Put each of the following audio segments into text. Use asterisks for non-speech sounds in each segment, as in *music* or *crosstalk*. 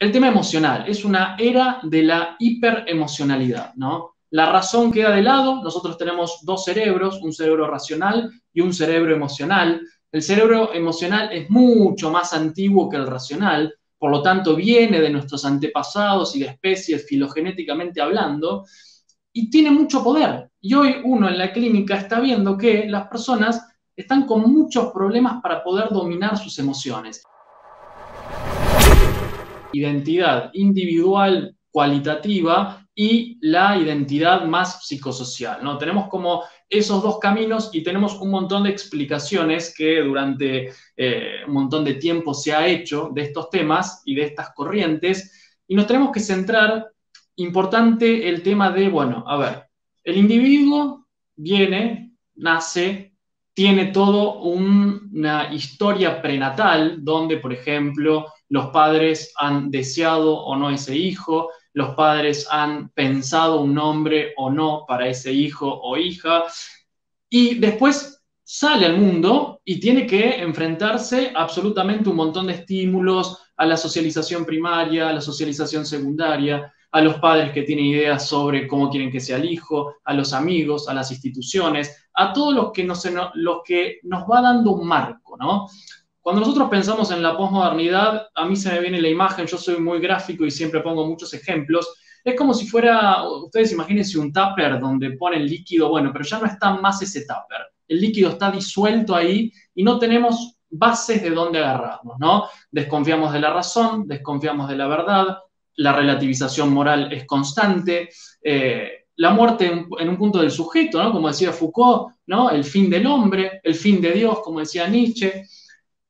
el tema emocional. Es una era de la hiperemocionalidad, ¿no? La razón queda de lado, nosotros tenemos dos cerebros, un cerebro racional y un cerebro emocional. El cerebro emocional es mucho más antiguo que el racional, por lo tanto viene de nuestros antepasados y de especies filogenéticamente hablando, y tiene mucho poder. Y hoy uno en la clínica está viendo que las personas están con muchos problemas para poder dominar sus emociones. Identidad individual cualitativa y la identidad más psicosocial. ¿no? Tenemos como esos dos caminos y tenemos un montón de explicaciones que durante eh, un montón de tiempo se ha hecho de estos temas y de estas corrientes y nos tenemos que centrar, importante el tema de, bueno, a ver, el individuo viene, nace, tiene todo una historia prenatal donde, por ejemplo, los padres han deseado o no ese hijo, los padres han pensado un nombre o no para ese hijo o hija, y después sale al mundo y tiene que enfrentarse absolutamente un montón de estímulos a la socialización primaria, a la socialización secundaria, a los padres que tienen ideas sobre cómo quieren que sea el hijo, a los amigos, a las instituciones, a todos los que nos, los que nos va dando un marco, ¿no? Cuando nosotros pensamos en la posmodernidad, a mí se me viene la imagen, yo soy muy gráfico y siempre pongo muchos ejemplos, es como si fuera, ustedes imagínense un tupper donde ponen líquido, bueno, pero ya no está más ese tupper. El líquido está disuelto ahí y no tenemos bases de dónde agarrarnos, ¿no? Desconfiamos de la razón, desconfiamos de la verdad, la relativización moral es constante, eh, la muerte en, en, un punto del sujeto, ¿no? Como decía Foucault, ¿no? El fin del hombre, el fin de Dios, como decía Nietzsche.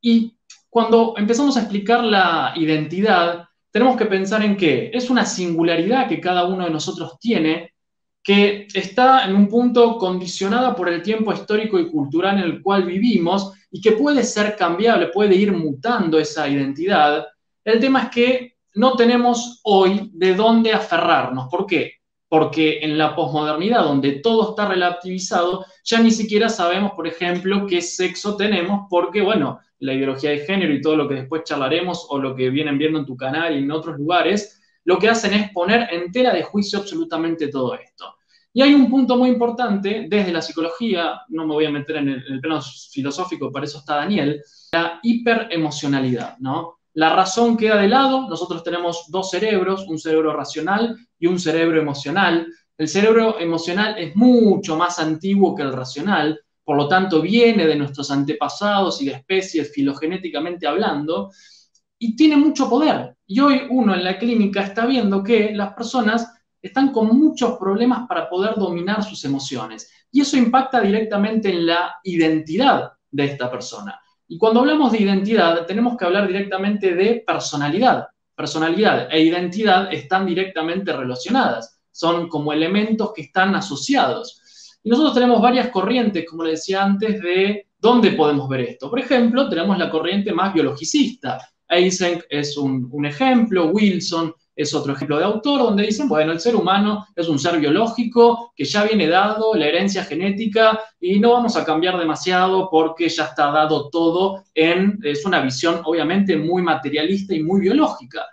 Y cuando empezamos a explicar la identidad, tenemos que pensar en que es una singularidad que cada uno de nosotros tiene, que está en un punto condicionada por el tiempo histórico y cultural en el cual vivimos y que puede ser cambiable, puede ir mutando esa identidad. El tema es que no tenemos hoy de dónde aferrarnos. ¿Por qué? Porque en la posmodernidad, donde todo está relativizado, ya ni siquiera sabemos, por ejemplo, qué sexo tenemos, porque, bueno, la ideología de género y todo lo que después charlaremos o lo que vienen viendo en tu canal y en otros lugares, lo que hacen es poner en tela de juicio absolutamente todo esto. Y hay un punto muy importante desde la psicología, no me voy a meter en el, plano filosófico, para eso está Daniel, la hiperemocionalidad, ¿no? La razón queda de lado, nosotros tenemos dos cerebros, un cerebro racional y un cerebro emocional. El cerebro emocional es mucho más antiguo que el racional, por lo tanto viene de nuestros antepasados y de especies filogenéticamente hablando, y tiene mucho poder. Y hoy uno en la clínica está viendo que las personas están con muchos problemas para poder dominar sus emociones. Y eso impacta directamente en la identidad de esta persona. Y cuando hablamos de identidad, tenemos que hablar directamente de personalidad. Personalidad e identidad están directamente relacionadas. Son como elementos que están asociados. Y nosotros tenemos varias corrientes, como le decía antes, de dónde podemos ver esto. Por ejemplo, tenemos la corriente más biologicista. Eysenck es un, un ejemplo, Wilson es otro ejemplo de autor, donde dicen, bueno, el ser humano es un ser biológico que ya viene dado, la herencia genética, y no vamos a cambiar demasiado porque ya está dado todo en, es una visión obviamente muy materialista y muy biológica.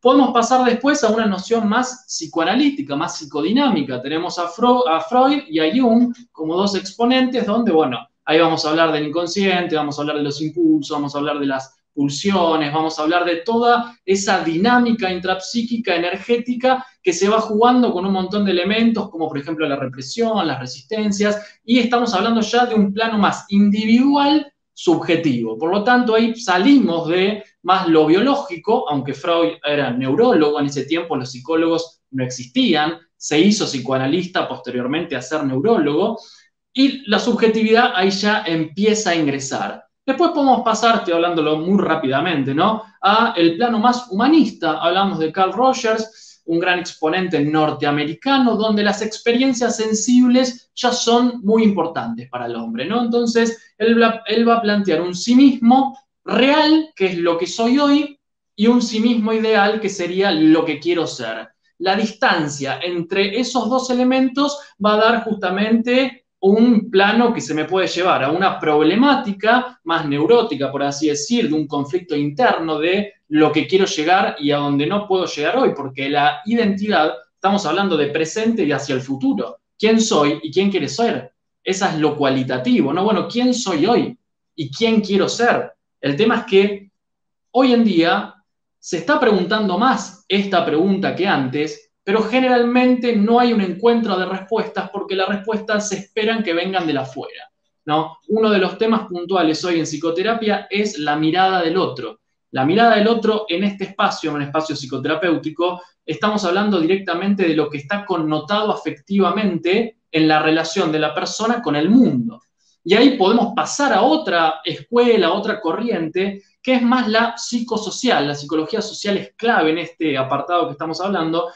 Podemos pasar después a una noción más psicoanalítica, más psicodinámica. Tenemos a, Freud y a Jung como dos exponentes donde, bueno, ahí vamos a hablar del inconsciente, vamos a hablar de los impulsos, vamos a hablar de las pulsiones, vamos a hablar de toda esa dinámica intrapsíquica energética que se va jugando con un montón de elementos, como por ejemplo la represión, las resistencias, y estamos hablando ya de un plano más individual subjetivo. Por lo tanto, ahí salimos de más lo biológico, aunque Freud era neurólogo, en ese tiempo los psicólogos no existían, se hizo psicoanalista posteriormente a ser neurólogo, y la subjetividad ahí ya empieza a ingresar. Después podemos pasar, estoy hablándolo muy rápidamente, ¿no? A el plano más humanista, hablamos de Carl Rogers, un gran exponente norteamericano, donde las experiencias sensibles ya son muy importantes para el hombre, ¿no? Entonces, él, él va a plantear un sí mismo real, que es lo que soy hoy, y un sí mismo ideal, que sería lo que quiero ser. La distancia entre esos dos elementos va a dar justamente un plano que se me puede llevar a una problemática más neurótica, por así decir, de un conflicto interno de lo que quiero llegar y a donde no puedo llegar hoy, porque la identidad, estamos hablando de presente y hacia el futuro. ¿Quién soy y quién quiere ser? Esa es lo cualitativo, ¿no? Bueno, ¿quién soy hoy y quién quiero ser? El tema es que hoy en día se está preguntando más esta pregunta que antes, pero generalmente no hay un encuentro de respuestas porque las respuestas se esperan que vengan de la afuera. ¿no? Uno de los temas puntuales hoy en psicoterapia es la mirada del otro. La mirada del otro en este espacio, en un espacio psicoterapéutico, estamos hablando directamente de lo que está connotado afectivamente en la relación de la persona con el mundo. Y ahí podemos pasar a otra escuela, a otra corriente, que es más la psicosocial. La psicología social es clave en este apartado que estamos hablando,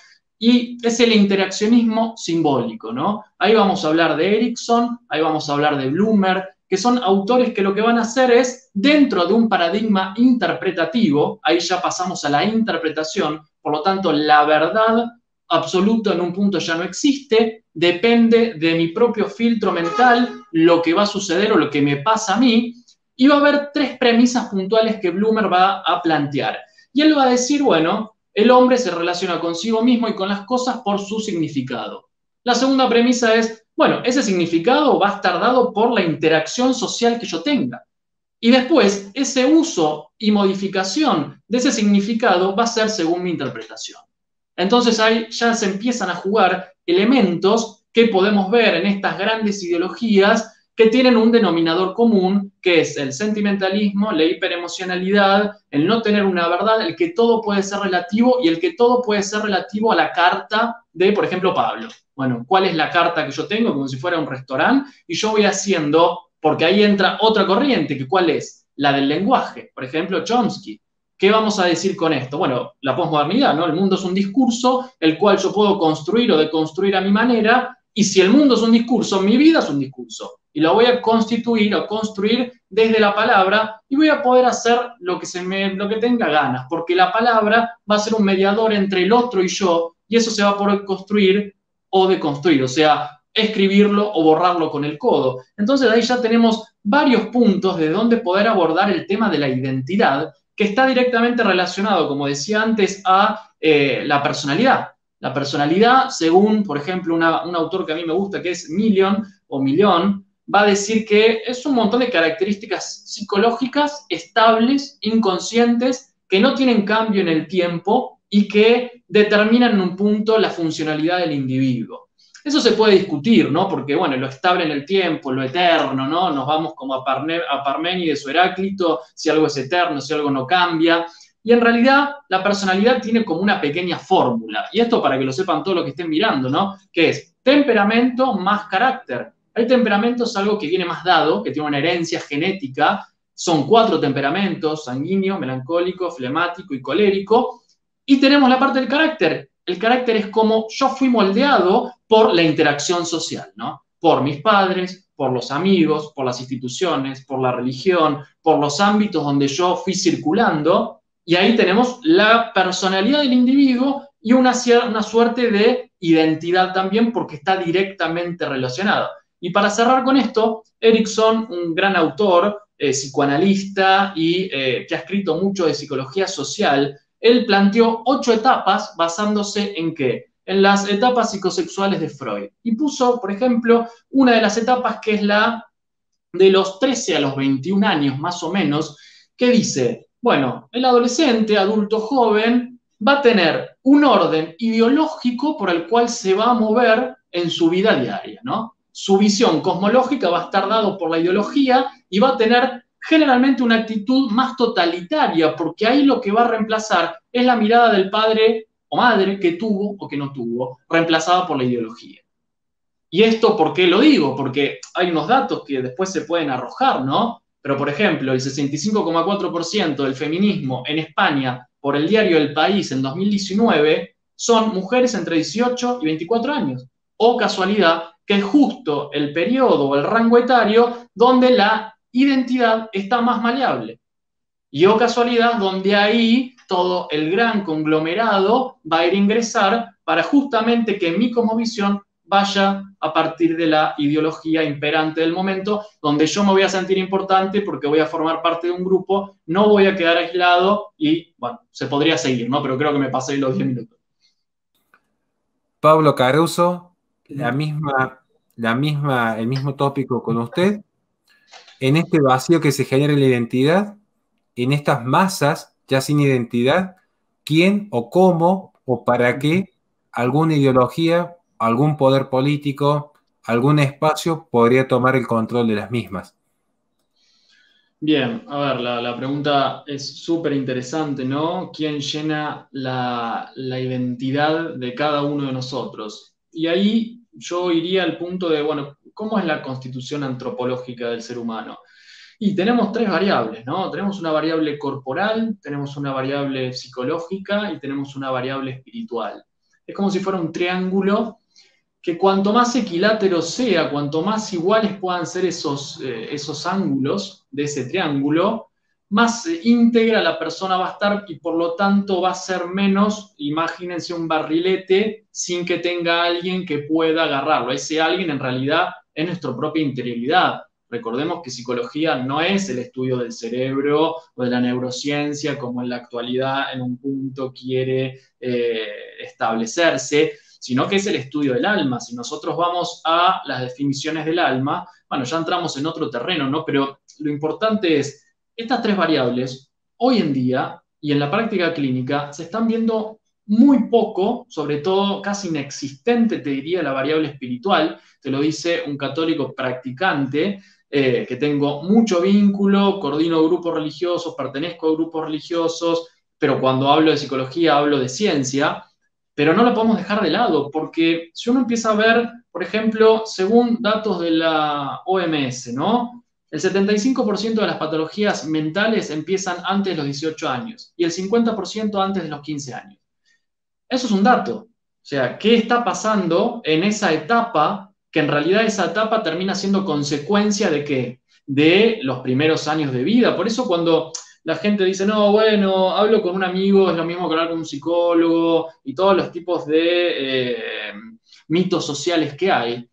y es el interaccionismo simbólico, ¿no? Ahí vamos a hablar de Erickson, ahí vamos a hablar de Bloomer, que son autores que lo que van a hacer es, dentro de un paradigma interpretativo, ahí ya pasamos a la interpretación, por lo tanto, la verdad absoluta en un punto ya no existe, depende de mi propio filtro mental, lo que va a suceder o lo que me pasa a mí, y va a haber tres premisas puntuales que Bloomer va a plantear. Y él va a decir, bueno, el hombre se relaciona consigo mismo y con las cosas por su significado. La segunda premisa es, bueno, ese significado va a estar dado por la interacción social que yo tenga. Y después, ese uso y modificación de ese significado va a ser según mi interpretación. Entonces ahí ya se empiezan a jugar elementos que podemos ver en estas grandes ideologías que tienen un denominador común, que es el sentimentalismo, la hiperemocionalidad, el no tener una verdad, el que todo puede ser relativo y el que todo puede ser relativo a la carta de, por ejemplo, Pablo. Bueno, ¿cuál es la carta que yo tengo? Como si fuera un restaurante, y yo voy haciendo, porque ahí entra otra corriente, que ¿cuál es? La del lenguaje. Por ejemplo, Chomsky. ¿Qué vamos a decir con esto? Bueno, la posmodernidad, ¿no? El mundo es un discurso, el cual yo puedo construir o deconstruir a mi manera, y si el mundo es un discurso, mi vida es un discurso y lo voy a constituir o construir desde la palabra y voy a poder hacer lo que, se me, lo que tenga ganas, porque la palabra va a ser un mediador entre el otro y yo y eso se va a poder construir o deconstruir, o sea, escribirlo o borrarlo con el codo. Entonces ahí ya tenemos varios puntos de donde poder abordar el tema de la identidad, que está directamente relacionado, como decía antes, a eh, la personalidad. La personalidad, según, por ejemplo, un autor que a mí me gusta, que es Million o Millón, va a decir que es un montón de características psicológicas estables, inconscientes, que no tienen cambio en el tiempo y que determinan en un punto la funcionalidad del individuo. Eso se puede discutir, ¿no? Porque, bueno, lo estable en el tiempo, lo eterno, ¿no? Nos vamos como a, a Parménides o Heráclito, si algo es eterno, si algo no cambia. Y en realidad la personalidad tiene como una pequeña fórmula. Y esto para que lo sepan todos los que estén mirando, ¿no? Que es temperamento más carácter. El temperamento es algo que viene más dado, que tiene una herencia genética. Son cuatro temperamentos, sanguíneo, melancólico, flemático y colérico. Y tenemos la parte del carácter. El carácter es como yo fui moldeado por la interacción social, ¿no? Por mis padres, por los amigos, por las instituciones, por la religión, por los ámbitos donde yo fui circulando. Y ahí tenemos la personalidad del individuo y una, una suerte de identidad también porque está directamente relacionado. Y para cerrar con esto, Erickson, un gran autor, eh, psicoanalista y eh, que ha escrito mucho de psicología social, él planteó ocho etapas basándose en qué? En las etapas psicosexuales de Freud. Y puso, por ejemplo, una de las etapas que es la de los 13 a los 21 años, más o menos, que dice, bueno, el adolescente, adulto joven, va a tener un orden ideológico por el cual se va a mover en su vida diaria, ¿no? Su visión cosmológica va a estar dado por la ideología y va a tener generalmente una actitud más totalitaria, porque ahí lo que va a reemplazar es la mirada del padre o madre que tuvo o que no tuvo, reemplazada por la ideología. ¿Y esto por qué lo digo? Porque hay unos datos que después se pueden arrojar, ¿no? Pero, por ejemplo, el 65,4% del feminismo en España por el diario El País en 2019 son mujeres entre 18 y 24 años. O casualidad, que es justo el periodo o el rango etario donde la identidad está más maleable. Y o casualidad, donde ahí todo el gran conglomerado va a ir a ingresar para justamente que mi cosmovisión vaya a partir de la ideología imperante del momento, donde yo me voy a sentir importante porque voy a formar parte de un grupo, no voy a quedar aislado y, bueno, se podría seguir, ¿no? Pero creo que me pasé los 10 minutos. Pablo Caruso, la misma, la misma, el mismo tópico con usted. En este vacío que se genera la identidad, en estas masas ya sin identidad, ¿quién o cómo o para qué alguna ideología, algún poder político, algún espacio podría tomar el control de las mismas? Bien, a ver, la, pregunta es súper interesante, ¿no? ¿Quién llena la, la, identidad de cada uno de nosotros? Y ahí yo iría al punto de, bueno, ¿cómo es la constitución antropológica del ser humano? Y tenemos tres variables, ¿no? Tenemos una variable corporal, tenemos una variable psicológica y tenemos una variable espiritual. Es como si fuera un triángulo que cuanto más equilátero sea, cuanto más iguales puedan ser esos, eh, esos ángulos de ese triángulo, más íntegra la persona va a estar y por lo tanto va a ser menos, imagínense un barrilete sin que tenga alguien que pueda agarrarlo. Ese alguien en realidad es nuestra propia interioridad. Recordemos que psicología no es el estudio del cerebro o de la neurociencia como en la actualidad en un punto quiere eh, establecerse, sino que es el estudio del alma. Si nosotros vamos a las definiciones del alma, bueno, ya entramos en otro terreno, ¿no? Pero lo importante es, estas tres variables, hoy en día y en la práctica clínica, se están viendo muy poco, sobre todo casi inexistente, te diría, la variable espiritual, te lo dice un católico practicante, eh, que tengo mucho vínculo, coordino grupos religiosos, pertenezco a grupos religiosos, pero cuando hablo de psicología hablo de ciencia, pero no lo podemos dejar de lado, porque si uno empieza a ver, por ejemplo, según datos de la OMS, ¿no? El 75% de las patologías mentales empiezan antes de los 18 años y el 50% antes de los 15 años. Eso es un dato. O sea, ¿qué está pasando en esa etapa que en realidad esa etapa termina siendo consecuencia de qué? De los primeros años de vida. Por eso cuando la gente dice, no, bueno, hablo con un amigo, es lo mismo que hablar con un psicólogo y todos los tipos de eh, mitos sociales que hay,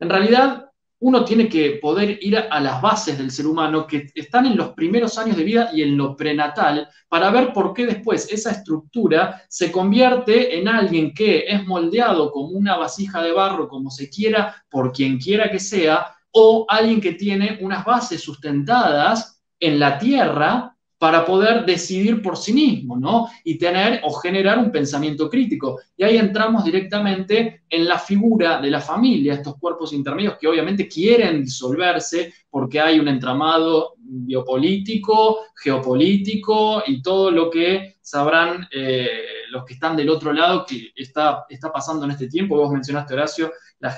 en realidad uno tiene que poder ir a las bases del ser humano que están en los primeros años de vida y en lo prenatal para ver por qué después esa estructura se convierte en alguien que es moldeado como una vasija de barro, como se quiera, por quien quiera que sea, o alguien que tiene unas bases sustentadas en la tierra para poder decidir por sí mismo, ¿no? Y tener o generar un pensamiento crítico. Y ahí entramos directamente en la figura de la familia, estos cuerpos intermedios que obviamente quieren disolverse porque hay un entramado biopolítico, geopolítico y todo lo que sabrán eh, los que están del otro lado que está, está pasando en este tiempo. Vos mencionaste, Horacio, la,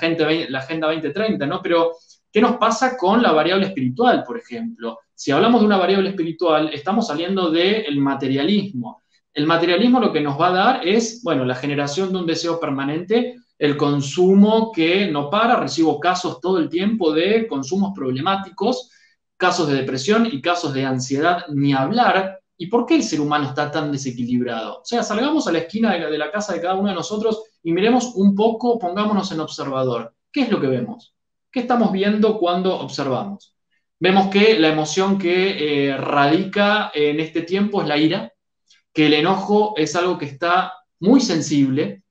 la Agenda 2030, ¿no? Pero, ¿qué nos pasa con la variable espiritual, por ejemplo? Si hablamos de una variable espiritual, estamos saliendo del materialismo. El materialismo lo que nos va a dar es, bueno, la generación de un deseo permanente, el consumo que no para, recibo casos todo el tiempo de consumos problemáticos, casos de depresión y casos de ansiedad, ni hablar. ¿Y por qué el ser humano está tan desequilibrado? O sea, salgamos a la esquina de la, de la casa de cada uno de nosotros y miremos un poco, pongámonos en observador. ¿Qué es lo que vemos? ¿Qué estamos viendo cuando observamos? Vemos que la emoción que eh, radica en este tiempo es la ira, que el enojo es algo que está muy sensible,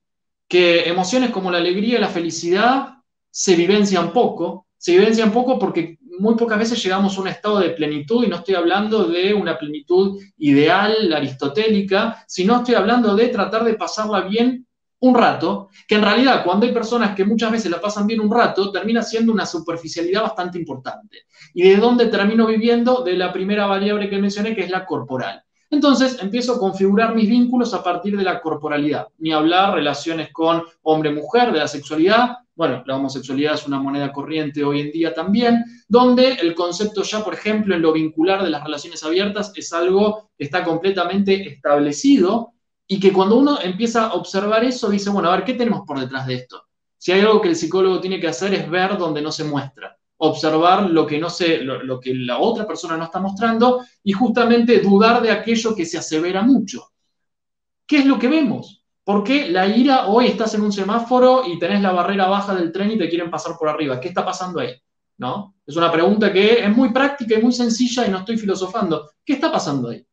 que emociones como la alegría y la felicidad se vivencian poco, se vivencian poco porque muy pocas veces llegamos a un estado de plenitud y no estoy hablando de una plenitud ideal, aristotélica, sino estoy hablando de tratar de pasarla bien un rato, que en realidad cuando hay personas que muchas veces la pasan bien un rato, termina siendo una superficialidad bastante importante. ¿Y de dónde termino viviendo? De la primera variable que mencioné, que es la corporal. Entonces empiezo a configurar mis vínculos a partir de la corporalidad, ni hablar relaciones con hombre-mujer, de la sexualidad. Bueno, la homosexualidad es una moneda corriente hoy en día también, donde el concepto ya, por ejemplo, en lo vincular de las relaciones abiertas es algo que está completamente establecido y que cuando uno empieza a observar eso, dice, bueno, a ver, ¿qué tenemos por detrás de esto? Si hay algo que el psicólogo tiene que hacer es ver donde no se muestra, observar lo que, no se, lo, que la otra persona no está mostrando y justamente dudar de aquello que se asevera mucho. ¿Qué es lo que vemos? ¿Por qué la ira hoy estás en un semáforo y tenés la barrera baja del tren y te quieren pasar por arriba? ¿Qué está pasando ahí? ¿No? Es una pregunta que es muy práctica y muy sencilla y no estoy filosofando. ¿Qué está pasando ahí?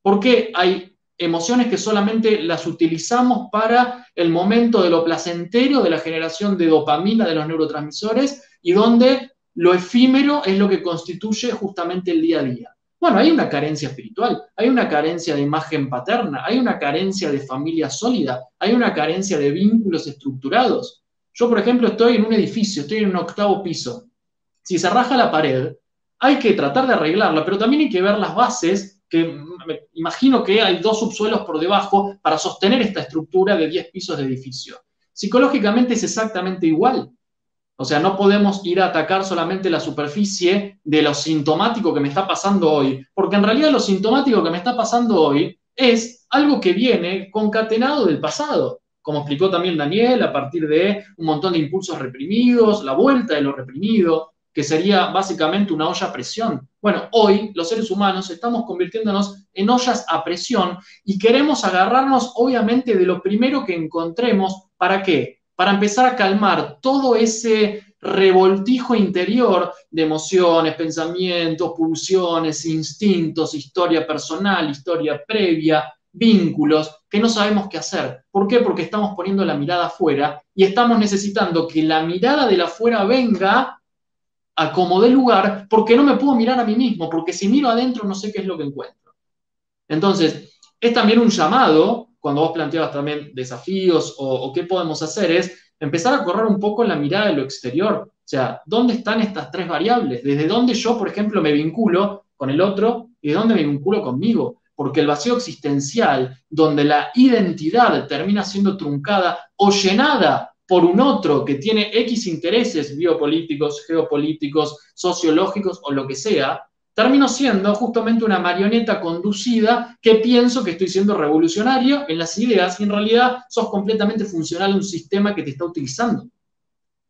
¿Por qué hay emociones que solamente las utilizamos para el momento de lo placentero, de la generación de dopamina de los neurotransmisores y donde lo efímero es lo que constituye justamente el día a día? Bueno, hay una carencia espiritual, hay una carencia de imagen paterna, hay una carencia de familia sólida, hay una carencia de vínculos estructurados. Yo, por ejemplo, estoy en un edificio, estoy en un octavo piso. Si se raja la pared, hay que tratar de arreglarla, pero también hay que ver las bases, que imagino que hay dos subsuelos por debajo para sostener esta estructura de 10 pisos de edificio. Psicológicamente es exactamente igual. O sea, no podemos ir a atacar solamente la superficie de lo sintomático que me está pasando hoy, porque en realidad lo sintomático que me está pasando hoy es algo que viene concatenado del pasado, como explicó también Daniel, a partir de un montón de impulsos reprimidos, la vuelta de lo reprimido, que sería básicamente una olla a presión. Bueno, hoy los seres humanos estamos convirtiéndonos en ollas a presión y queremos agarrarnos obviamente de lo primero que encontremos. ¿Para qué? para empezar a calmar todo ese revoltijo interior de emociones, pensamientos, pulsiones, instintos, historia personal, historia previa, vínculos, que no sabemos qué hacer. ¿Por qué? Porque estamos poniendo la mirada afuera y estamos necesitando que la mirada de la afuera venga a como de lugar, porque no me puedo mirar a mí mismo, porque si miro adentro no sé qué es lo que encuentro. Entonces, es también un llamado cuando vos planteabas también desafíos o, qué podemos hacer, es empezar a correr un poco la mirada de lo exterior. O sea, ¿dónde están estas tres variables? ¿Desde dónde yo, por ejemplo, me vinculo con el otro y de dónde me vinculo conmigo? Porque el vacío existencial, donde la identidad termina siendo truncada o llenada por un otro que tiene X intereses biopolíticos, geopolíticos, sociológicos o lo que sea, termino siendo justamente una marioneta conducida que pienso que estoy siendo revolucionario en las ideas y en realidad sos completamente funcional a un sistema que te está utilizando.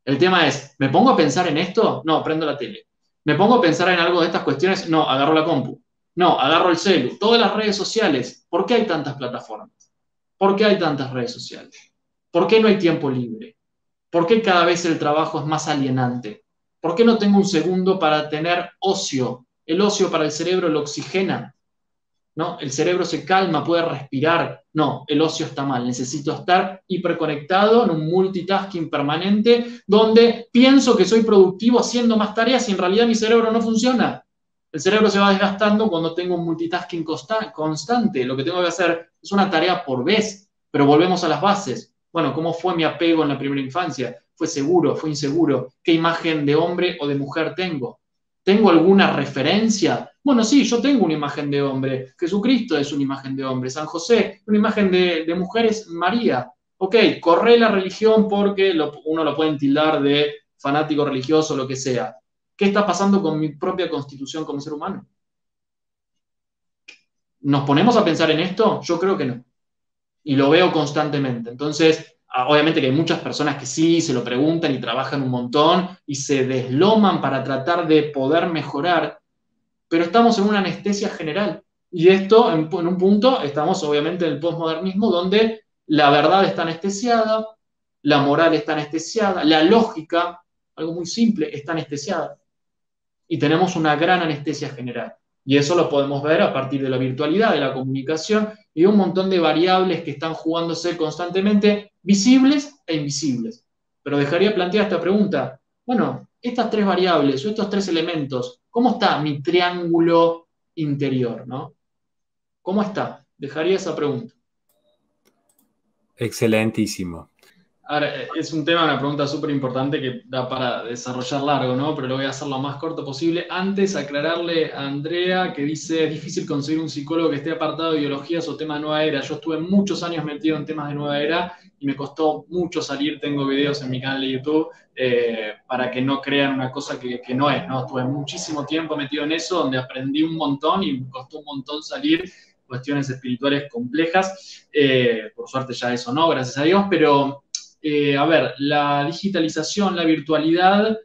El tema es, ¿me pongo a pensar en esto? No, prendo la tele. ¿Me pongo a pensar en algo de estas cuestiones? No, agarro la compu. No, agarro el celu. Todas las redes sociales. ¿Por qué hay tantas plataformas? ¿Por qué hay tantas redes sociales? ¿Por qué no hay tiempo libre? ¿Por qué cada vez el trabajo es más alienante? ¿Por qué no tengo un segundo para tener ocio, el ocio para el cerebro lo oxigena, ¿no? El cerebro se calma, puede respirar. No, el ocio está mal. Necesito estar hiperconectado en un multitasking permanente donde pienso que soy productivo haciendo más tareas y en realidad mi cerebro no funciona. El cerebro se va desgastando cuando tengo un multitasking constante. Lo que tengo que hacer es una tarea por vez, pero volvemos a las bases. Bueno, ¿cómo fue mi apego en la primera infancia? ¿Fue seguro? ¿Fue inseguro? ¿Qué imagen de hombre o de mujer tengo? ¿Tengo alguna referencia? Bueno, sí, yo tengo una imagen de hombre. Jesucristo es una imagen de hombre. San José, una imagen de, mujer es María. Ok, corre la religión porque uno lo puede tildar de fanático religioso, lo que sea. ¿Qué está pasando con mi propia constitución como ser humano? ¿Nos ponemos a pensar en esto? Yo creo que no. Y lo veo constantemente. Entonces, obviamente que hay muchas personas que sí se lo preguntan y trabajan un montón y se desloman para tratar de poder mejorar, pero estamos en una anestesia general. Y esto, en, un punto, estamos obviamente en el postmodernismo donde la verdad está anestesiada, la moral está anestesiada, la lógica, algo muy simple, está anestesiada. Y tenemos una gran anestesia general. Y eso lo podemos ver a partir de la virtualidad, de la comunicación y un montón de variables que están jugándose constantemente, visibles e invisibles. Pero dejaría plantear esta pregunta. Bueno, estas tres variables o estos tres elementos, ¿cómo está mi triángulo interior? ¿no? ¿Cómo está? Dejaría esa pregunta. Excelentísimo. Ahora, es un tema, una pregunta súper importante que da para desarrollar largo, ¿no? Pero lo voy a hacer lo más corto posible. Antes, aclararle a Andrea que dice, es difícil conseguir un psicólogo que esté apartado de ideologías o temas de nueva era. Yo estuve muchos años metido en temas de nueva era y me costó mucho salir. Tengo videos en mi canal de YouTube eh, para que no crean una cosa que, que, no es, ¿no? Estuve muchísimo tiempo metido en eso, donde aprendí un montón y me costó un montón salir cuestiones espirituales complejas. Eh, por suerte ya eso no, gracias a Dios, pero eh, a ver, la digitalización, la virtualidad,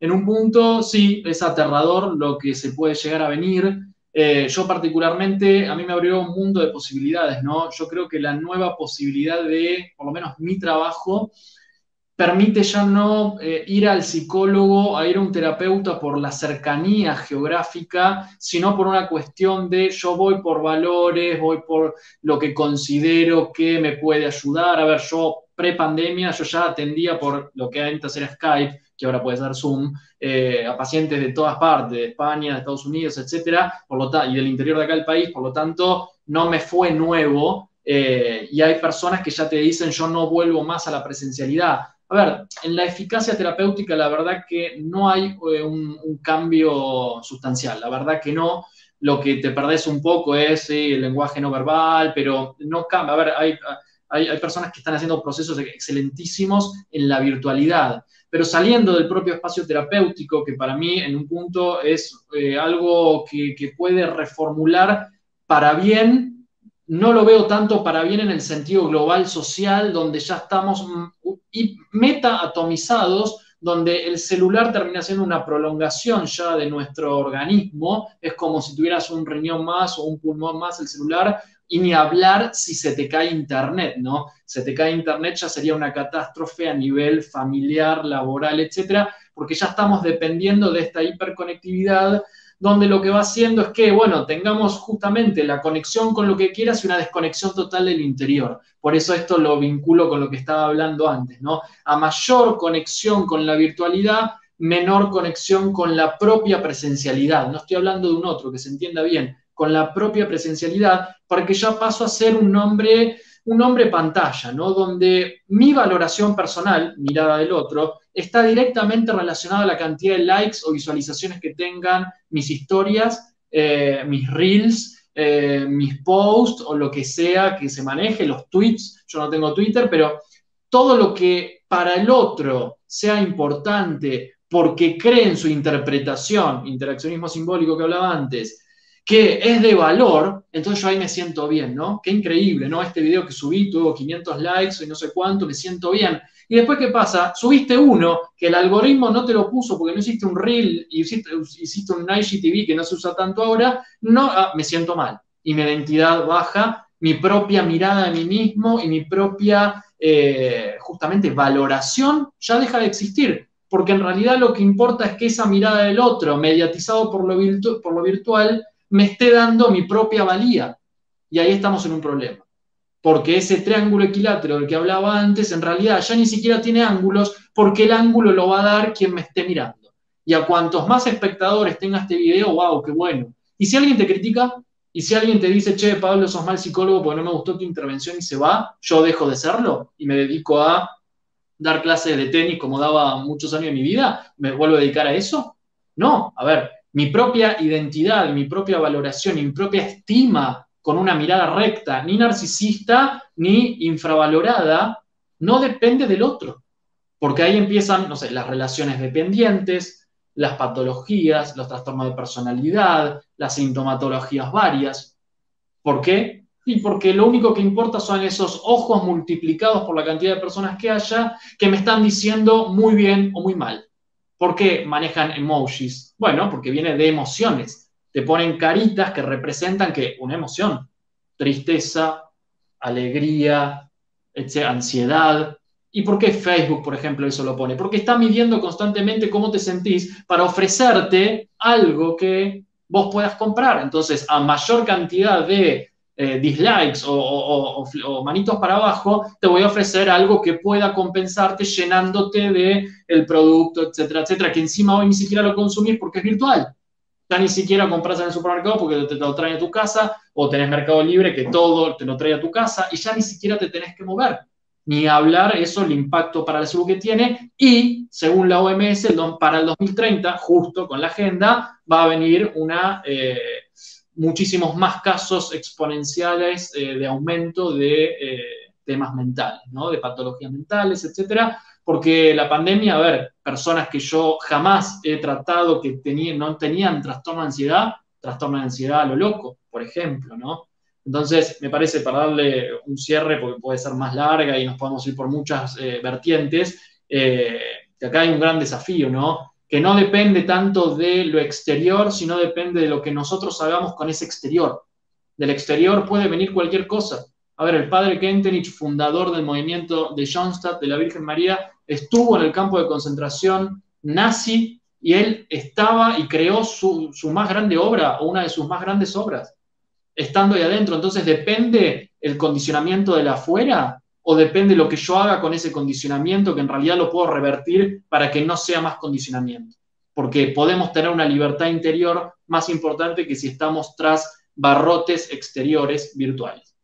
en un punto sí, es aterrador lo que se puede llegar a venir. eh, yo particularmente, a mí me abrió un mundo de posibilidades, ¿no? Yo creo que la nueva posibilidad de, por lo menos mi trabajo, permite ya no eh, ir al psicólogo, a ir a un terapeuta por la cercanía geográfica, sino por una cuestión de yo voy por valores, voy por lo que considero que me puede ayudar. A ver, yo pre-pandemia, yo ya atendía por lo que antes era Skype, que ahora puede ser Zoom, eh, a pacientes de todas partes, de España, de Estados Unidos, etcétera, por lo y del interior de acá del país, por lo tanto, no me fue nuevo. Eh, y hay personas que ya te dicen, yo no vuelvo más a la presencialidad a ver, en la eficacia terapéutica la verdad que no hay eh, un, cambio sustancial, la verdad que no. Lo que te perdés un poco es el lenguaje no verbal, pero no cambia. A ver, hay, hay, personas que están haciendo procesos excelentísimos en la virtualidad, pero saliendo del propio espacio terapéutico, que para mí en un punto es eh, algo que, que puede reformular para bien no lo veo tanto para bien en el sentido global social, donde ya estamos mm, meta atomizados, donde el celular termina siendo una prolongación ya de nuestro organismo, es como si tuvieras un riñón más o un pulmón más el celular, y ni hablar si se te cae internet, ¿no? Se te cae internet ya sería una catástrofe a nivel familiar, laboral, etcétera, porque ya estamos dependiendo de esta hiperconectividad donde lo que va haciendo es que, bueno, tengamos justamente la conexión con lo que quieras y una desconexión total del interior. Por eso esto lo vinculo con lo que estaba hablando antes, ¿no? A mayor conexión con la virtualidad, menor conexión con la propia presencialidad. No estoy hablando de un otro, que se entienda bien, con la propia presencialidad, porque ya paso a ser un nombre un hombre pantalla, ¿no? Donde mi valoración personal, mirada del otro, está directamente relacionada a la cantidad de likes o visualizaciones que tengan mis historias, eh, mis reels, eh, mis posts o lo que sea que se maneje, los tweets. Yo no tengo Twitter, pero todo lo que para el otro sea importante porque cree en su interpretación, interaccionismo simbólico que hablaba antes, que es de valor, entonces yo ahí me siento bien, ¿no? Qué increíble, ¿no? Este video que subí tuvo 500 likes y no sé cuánto, me siento bien. Y después, ¿qué pasa? Subiste uno que el algoritmo no te lo puso porque no hiciste un reel y hiciste, un IGTV que no se usa tanto ahora, no, ah, me siento mal. Y mi identidad baja, mi propia mirada de mí mismo y mi propia, eh, justamente, valoración ya deja de existir. Porque en realidad lo que importa es que esa mirada del otro, mediatizado por lo, por lo virtual, me esté dando mi propia valía. Y ahí estamos en un problema. Porque ese triángulo equilátero del que hablaba antes, en realidad ya ni siquiera tiene ángulos, porque el ángulo lo va a dar quien me esté mirando. Y a cuantos más espectadores tenga este video, wow, qué bueno. Y si alguien te critica, y si alguien te dice, che, Pablo, sos mal psicólogo porque no me gustó tu intervención y se va, yo dejo de serlo y me dedico a dar clases de tenis como daba muchos años de mi vida, ¿me vuelvo a dedicar a eso? No, a ver, mi propia identidad, mi propia valoración, mi propia estima con una mirada recta, ni narcisista ni infravalorada, no depende del otro. Porque ahí empiezan, no sé, las relaciones dependientes, las patologías, los trastornos de personalidad, las sintomatologías varias. ¿Por qué? Y porque lo único que importa son esos ojos multiplicados por la cantidad de personas que haya que me están diciendo muy bien o muy mal. ¿Por qué manejan emojis? Bueno, porque viene de emociones. Te ponen caritas que representan que una emoción, tristeza, alegría, ansiedad. ¿Y por qué Facebook, por ejemplo, eso lo pone? Porque está midiendo constantemente cómo te sentís para ofrecerte algo que vos puedas comprar. Entonces, a mayor cantidad de eh, dislikes o, manitos para abajo, te voy a ofrecer algo que pueda compensarte llenándote de el producto, etcétera, etcétera, que encima hoy ni siquiera lo consumís porque es virtual. Ya ni siquiera compras en el supermercado porque te, lo trae a tu casa o tenés Mercado Libre que todo te lo trae a tu casa y ya ni siquiera te tenés que mover. Ni hablar eso, el impacto para la salud que tiene y, según la OMS, para el 2030, justo con la agenda, va a venir una... Eh, muchísimos más casos exponenciales eh, de aumento de eh, temas mentales, ¿no? de patologías mentales, etcétera, porque la pandemia, a ver, personas que yo jamás he tratado que tenían, no tenían trastorno de ansiedad, trastorno de ansiedad a lo loco, por ejemplo, ¿no? Entonces, me parece, para darle un cierre, porque puede ser más larga y nos podemos ir por muchas eh, vertientes, que acá hay un gran desafío, ¿no? Que no depende tanto de lo exterior, sino depende de lo que nosotros hagamos con ese exterior. Del exterior puede venir cualquier cosa. A ver, el padre Kentenich, fundador del movimiento de Schoenstatt, de la Virgen María, estuvo en el campo de concentración nazi y él estaba y creó su, su más grande obra o una de sus más grandes obras, estando ahí adentro. Entonces, ¿depende el condicionamiento de la afuera o depende lo que yo haga con ese condicionamiento que en realidad lo puedo revertir para que no sea más condicionamiento? Porque podemos tener una libertad interior más importante que si estamos tras barrotes exteriores virtuales.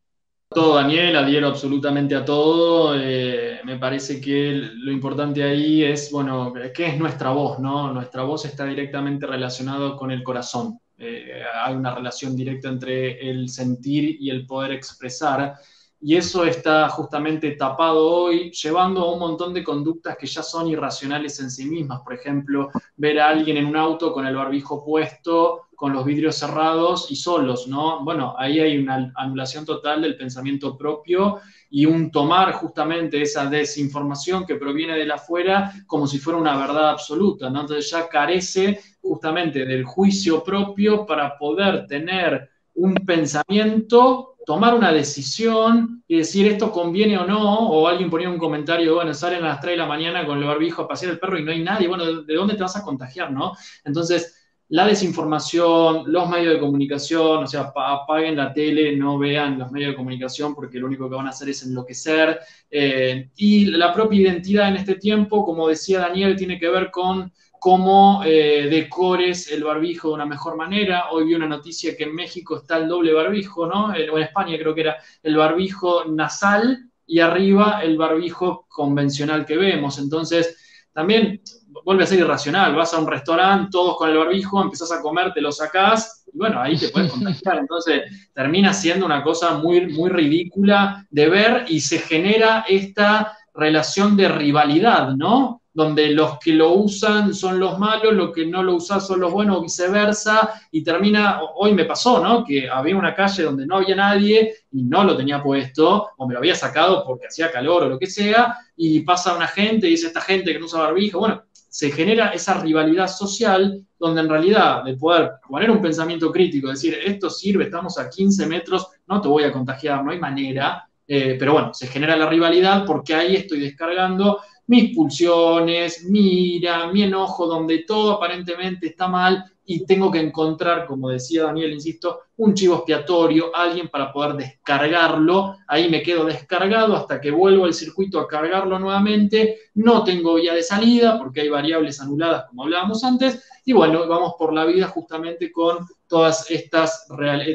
Todo, Daniel, adhiero absolutamente a todo. Eh, me parece que lo importante ahí es, bueno, ¿qué es nuestra voz? ¿no? Nuestra voz está directamente relacionada con el corazón. Eh, hay una relación directa entre el sentir y el poder expresar. Y eso está justamente tapado hoy, llevando a un montón de conductas que ya son irracionales en sí mismas. Por ejemplo, ver a alguien en un auto con el barbijo puesto con los vidrios cerrados y solos, ¿no? Bueno, ahí hay una anulación total del pensamiento propio y un tomar justamente esa desinformación que proviene de la afuera como si fuera una verdad absoluta, ¿no? Entonces ya carece justamente del juicio propio para poder tener un pensamiento, tomar una decisión y decir esto conviene o no, o alguien ponía un comentario, bueno, salen a las 3 de la mañana con el barbijo a pasear el perro y no hay nadie, bueno, ¿de dónde te vas a contagiar, no? Entonces, la desinformación, los medios de comunicación, o sea, apaguen la tele, no vean los medios de comunicación porque lo único que van a hacer es enloquecer. Eh, y la propia identidad en este tiempo, como decía Daniel, tiene que ver con cómo eh, decores el barbijo de una mejor manera. Hoy vi una noticia que en México está el doble barbijo, ¿no? o en España creo que era el barbijo nasal y arriba el barbijo convencional que vemos. Entonces, también vuelve a ser irracional. Vas a un restaurante, todos con el barbijo, empezás a comer, te lo sacás, y bueno, ahí te puedes contagiar. Entonces, termina siendo una cosa muy, muy ridícula de ver y se genera esta relación de rivalidad, ¿no? Donde los que lo usan son los malos, los que no lo usan son los buenos, o viceversa, y termina, hoy me pasó, ¿no? Que había una calle donde no había nadie y no lo tenía puesto, o me lo había sacado porque hacía calor o lo que sea, y pasa una gente y dice esta gente que no usa barbijo, bueno, se genera esa rivalidad social donde en realidad de poder poner un pensamiento crítico, decir, esto sirve, estamos a 15 metros, no te voy a contagiar, no hay manera, eh, pero bueno, se genera la rivalidad porque ahí estoy descargando mis pulsiones, mi ira, mi enojo, donde todo aparentemente está mal y tengo que encontrar, como decía Daniel, insisto, un chivo expiatorio, alguien para poder descargarlo. Ahí me quedo descargado hasta que vuelvo al circuito a cargarlo nuevamente. No tengo vía de salida porque hay variables anuladas, como hablábamos antes. Y bueno, vamos por la vida justamente con todas estas,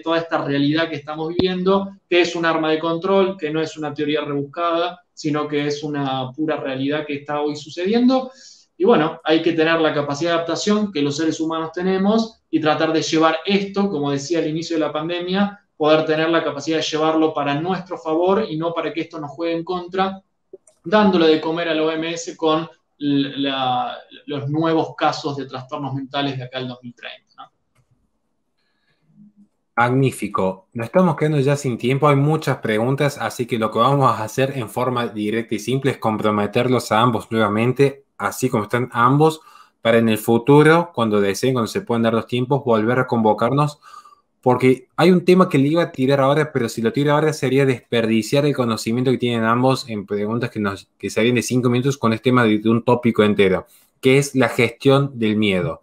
toda esta realidad que estamos viviendo, que es un arma de control, que no es una teoría rebuscada, sino que es una pura realidad que está hoy sucediendo y bueno, hay que tener la capacidad de adaptación que los seres humanos tenemos y tratar de llevar esto, como decía al inicio de la pandemia, poder tener la capacidad de llevarlo para nuestro favor y no para que esto nos juegue en contra, dándole de comer al OMS con los nuevos casos de trastornos mentales de acá al 2030. Magnífico. Nos estamos quedando ya sin tiempo, hay muchas preguntas, así que lo que vamos a hacer en forma directa y simple es comprometerlos a ambos nuevamente así como están ambos, para en el futuro, cuando deseen, cuando se puedan dar los tiempos, volver a convocarnos, porque hay un tema que le iba a tirar ahora, pero si lo tira ahora sería desperdiciar el conocimiento que tienen ambos en preguntas que, nos, que de cinco minutos con este tema de, un tópico entero, que es la gestión del miedo.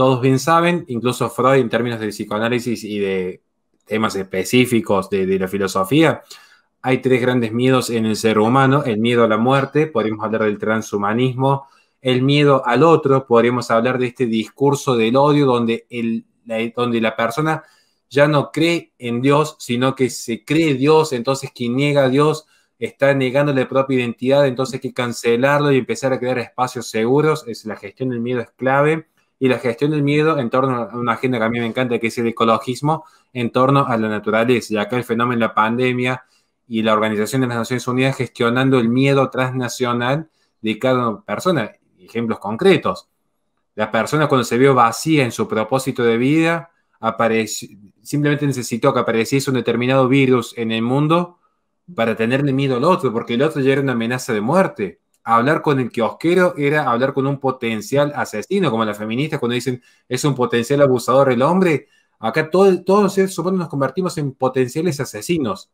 Todos bien saben, incluso Freud en términos de psicoanálisis y de temas específicos de, la filosofía, hay tres grandes miedos en el ser humano, el miedo a la muerte, podríamos hablar del transhumanismo, el miedo al otro, podríamos hablar de este discurso del odio donde, el, la, donde la persona ya no cree en Dios, sino que se cree Dios, entonces quien niega a Dios está negando la propia identidad, entonces hay que cancelarlo y empezar a crear espacios seguros, es la gestión del miedo es clave, y la gestión del miedo en torno a una agenda que a mí me encanta, que es el ecologismo, en torno a la naturaleza, y acá el fenómeno de la pandemia, y la Organización de las Naciones Unidas gestionando el miedo transnacional de cada persona. Ejemplos concretos. La persona cuando se vio vacía en su propósito de vida, simplemente necesitó que apareciese un determinado virus en el mundo para tenerle miedo al otro, porque el otro ya era una amenaza de muerte. Hablar con el kiosquero era hablar con un potencial asesino, como las feministas cuando dicen es un potencial abusador el hombre. Acá todo, todos los seres humanos nos convertimos en potenciales asesinos,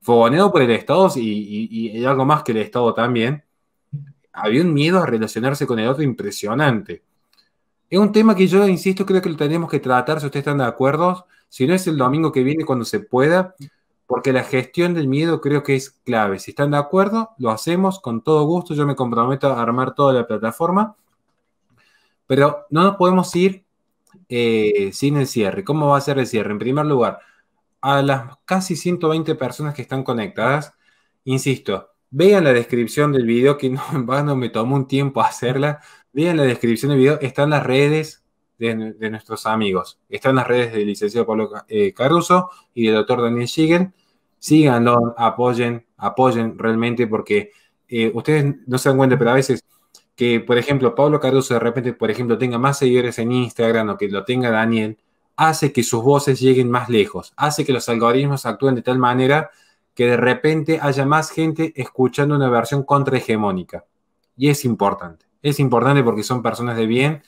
fogoneado por el Estado y, y algo más que el Estado también. Había un miedo a relacionarse con el otro impresionante. Es un tema que yo insisto, creo que lo tenemos que tratar, si ustedes están de acuerdo, si no es el domingo que viene cuando se pueda, porque la gestión del miedo creo que es clave. Si están de acuerdo, lo hacemos con todo gusto, yo me comprometo a armar toda la plataforma, pero no nos podemos ir eh, sin el cierre. ¿Cómo va a ser el cierre? En primer lugar, a las casi 120 personas que están conectadas, insisto, vean la descripción del video, que no, no me tomó un tiempo hacerla, Vean la descripción del video, están las redes de, nuestros amigos. Están las redes del licenciado Pablo eh, Caruso y del doctor Daniel Shigen. Síganlo, apoyen, apoyen realmente porque eh, ustedes no se dan cuenta, pero a veces que, por ejemplo, Pablo Caruso de repente, por ejemplo, tenga más seguidores en Instagram o que lo tenga Daniel, hace que sus voces lleguen más lejos, hace que los algoritmos actúen de tal manera que de repente haya más gente escuchando una versión contrahegemónica. Y es importante. Es importante porque son personas de bien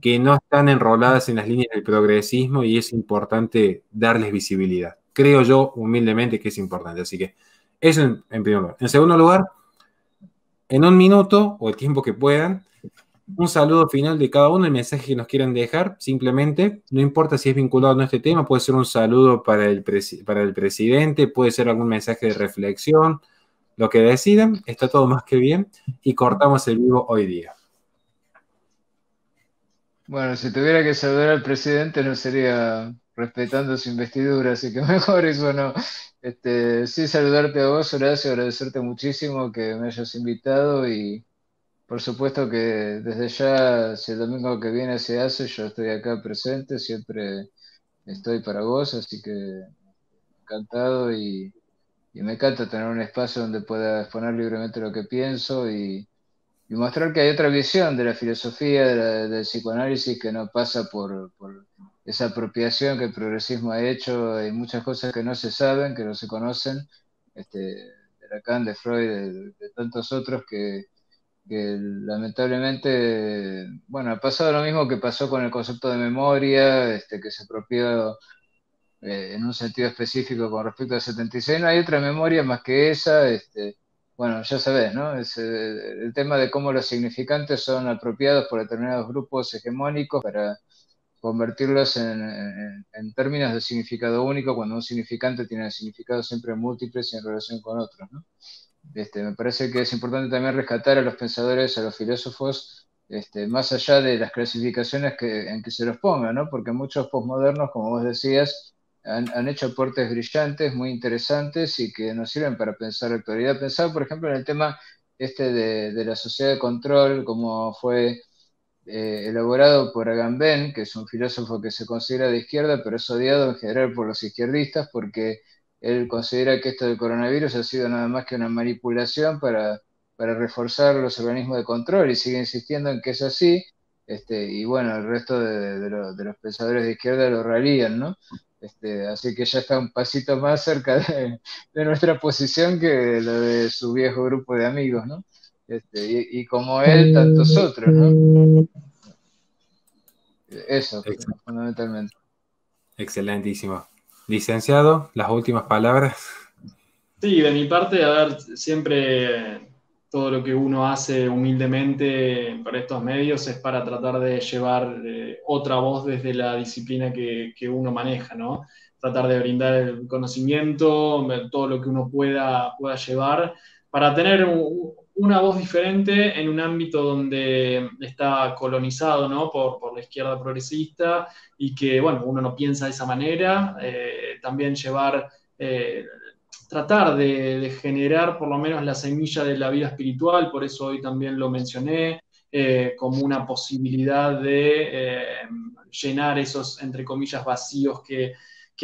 que no están enroladas en las líneas del progresismo y es importante darles visibilidad. Creo yo humildemente que es importante. Así que eso en, primer lugar. En segundo lugar, en un minuto o el tiempo que puedan, un saludo final de cada uno, el mensaje que nos quieran dejar, simplemente, no importa si es vinculado a este tema, puede ser un saludo para el, para el presidente, puede ser algún mensaje de reflexión, lo que decidan, está todo más que bien y cortamos el vivo hoy día. Bueno, si tuviera que saludar al presidente no sería respetando su investidura, así que *laughs* mejor eso no. Este, sí, saludarte a vos, Horacio, agradecerte muchísimo que me hayas invitado y por supuesto que desde ya, si el domingo que viene se hace, yo estoy acá presente, siempre estoy para vos, así que encantado y y me encanta tener un espacio donde pueda exponer libremente lo que pienso y, mostrar que hay otra visión de la filosofía, del psicoanálisis que no pasa por, esa apropiación que el progresismo ha hecho. Hay muchas cosas que no se saben, que no se conocen, este, de Lacan, de Freud, de, tantos otros que, que, lamentablemente, bueno, ha pasado lo mismo que pasó con el concepto de memoria, este, que se apropió eh, en un sentido específico con respecto al 76. No hay otra memoria más que esa. Este, bueno, ya sabes, ¿no? Es, eh, el tema de cómo los significantes son apropiados por determinados grupos hegemónicos para convertirlos en, términos de significado único, cuando un significante tiene significado siempre múltiples y en relación con otros, ¿no? Este, me parece que es importante también rescatar a los pensadores, a los filósofos, este, más allá de las clasificaciones que, en que se los ponga, ¿no? Porque muchos posmodernos, como vos decías, han, hecho aportes brillantes, muy interesantes y que nos sirven para pensar la actualidad. Pensar, por ejemplo, en el tema este de, la sociedad de control, como fue eh, elaborado por Agamben, que es un filósofo que se considera de izquierda, pero es odiado en general por los izquierdistas porque él considera que esto del coronavirus ha sido nada más que una manipulación para, para reforzar los organismos de control y sigue insistiendo en que es así. Este, y bueno, el resto de, de los pensadores de izquierda lo ralían, ¿no? Este, así que ya está un pasito más cerca de, nuestra posición que lo de su viejo grupo de amigos, ¿no? Este, y, como él, tantos otros, ¿no? Eso, fundamentalmente. Excelentísimo. Licenciado, las últimas palabras. Sí, de mi parte, a ver, siempre todo lo que uno hace humildemente para estos medios es para tratar de llevar eh, otra voz desde la disciplina que, uno maneja, ¿no? Tratar de brindar el conocimiento, todo lo que uno pueda, pueda llevar, para tener una voz diferente en un ámbito donde está colonizado, ¿no? Por, la izquierda progresista y que, bueno, uno no piensa de esa manera, eh, también llevar... Eh, tratar de, generar por lo menos la semilla de la vida espiritual, por eso hoy también lo mencioné, eh, como una posibilidad de eh, llenar esos, entre comillas, vacíos que,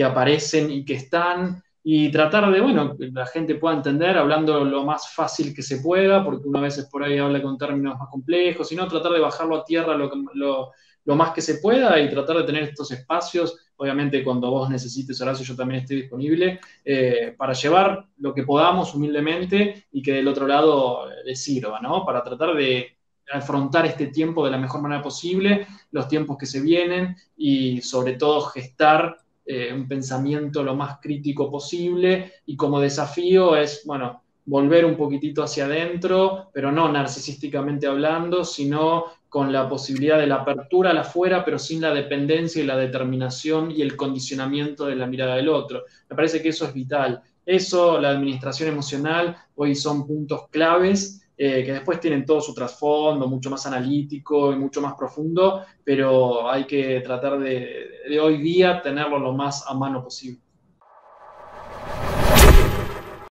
aparecen y que están, y tratar de, bueno, que la gente pueda entender hablando lo más fácil que se pueda, porque una vez por ahí habla con términos más complejos, sino tratar de bajarlo a tierra lo, lo más que se pueda y tratar de tener estos espacios. Obviamente, cuando vos necesites, Horacio, yo también estoy disponible eh, para llevar lo que podamos humildemente y que del otro lado les sirva, ¿no? Para tratar de afrontar este tiempo de la mejor manera posible, los tiempos que se vienen y sobre todo gestar eh, un pensamiento lo más crítico posible y como desafío es, bueno, volver un poquitito hacia adentro, pero no narcisísticamente hablando, sino con la posibilidad de la apertura a la afuera, pero sin la dependencia y la determinación y el condicionamiento de la mirada del otro. Me parece que eso es vital. Eso, la administración emocional, hoy son puntos claves eh, que después tienen todo su trasfondo, mucho más analítico y mucho más profundo, pero hay que tratar de, de hoy día tenerlo lo más a mano posible.